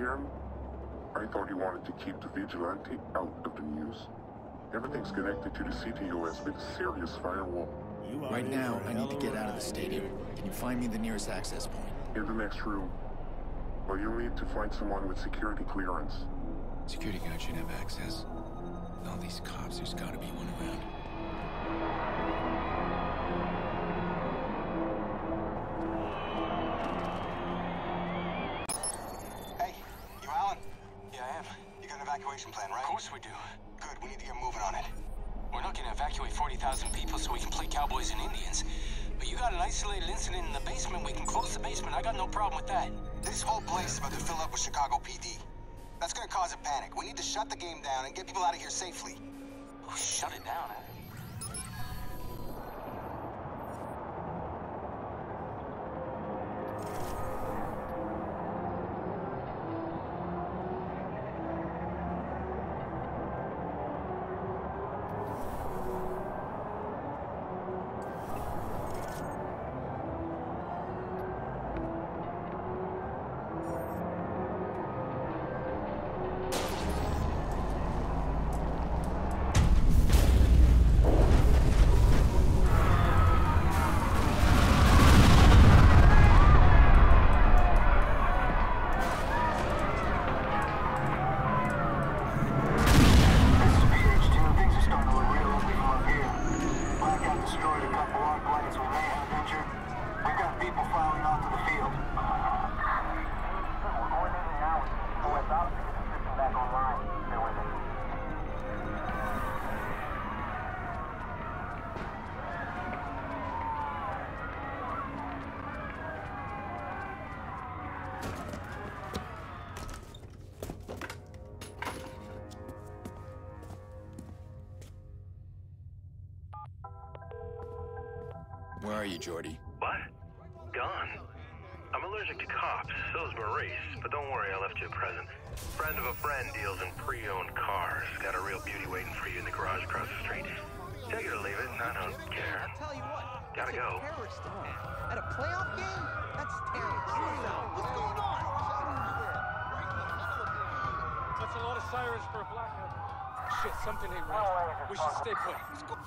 Aaron, I thought you wanted to keep the vigilante out of the news. Everything's connected to the CTOS with a serious firewall. Right now, I need to get out of the stadium. Can you find me the nearest access point? In the next room. Well, you'll need to find someone with security clearance. Security guard should have access. With all these cops, there's gotta be Yeah, I am. You got an evacuation plan, right? Of course we do. Good, we need to get moving on it. We're not gonna evacuate 40,000 people so we can play cowboys and Indians. But you got an isolated incident in the basement, we can close the basement. I got no problem with that. This whole place is about to fill up with Chicago PD. That's gonna cause a panic. We need to shut the game down and get people out of here safely. Oh, shut it down. Destroyed a couple arc lights. We may have injured. We've got people filing onto the field. We're to the system with. Where are you, Jordi? What? Gone. I'm allergic to cops, so's Maurice, but don't worry, I left you a present. Friend of a friend deals in pre-owned cars. Got a real beauty waiting for you in the garage across the street. Take it or leave it, I don't care. I'll tell you what. Gotta it's a go. terrorist attack. At a playoff game? That's terrorist. What's going on? That's a lot of sirens for a blackout. Shit, something ain't right. We should stay put. Let's go.